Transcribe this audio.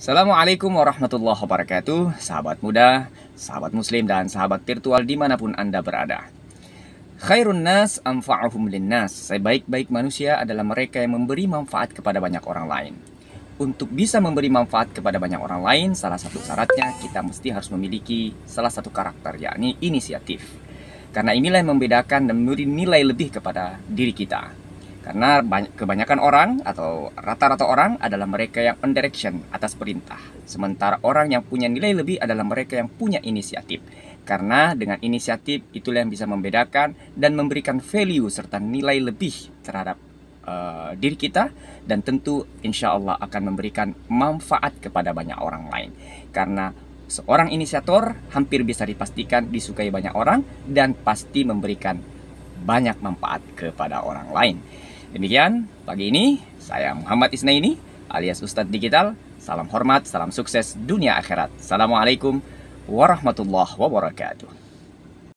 Assalamualaikum warahmatullahi wabarakatuh. Sahabat muda, sahabat muslim dan sahabat virtual di mana pun anda berada. Khairun nas amfa'uhum linnas. Sebaik-baik manusia adalah mereka yang memberi manfaat kepada banyak orang lain. Untuk bisa memberi manfaat kepada banyak orang lain Salah satu syaratnya kita mesti harus memiliki salah satu karakter yakni inisiatif. Karena inilah yang membedakan dan memberi nilai lebih kepada diri kita karena kebanyakan orang atau rata-rata orang adalah mereka yang on direction atas perintah. Sementara orang yang punya nilai lebih adalah mereka yang punya inisiatif. Karena dengan inisiatif itulah yang bisa membedakan dan memberikan value serta nilai lebih terhadap uh, diri kita dan tentu insya Allah akan memberikan manfaat kepada banyak orang lain. Karena seorang inisiator hampir bisa dipastikan disukai banyak orang dan pasti memberikan banyak manfaat kepada orang lain. Demikian pagi ini saya Muhammad Isnaini alias Ustadz Digital. Salam hormat, salam sukses dunia akhirat. Assalamualaikum warahmatullahi wabarakatuh.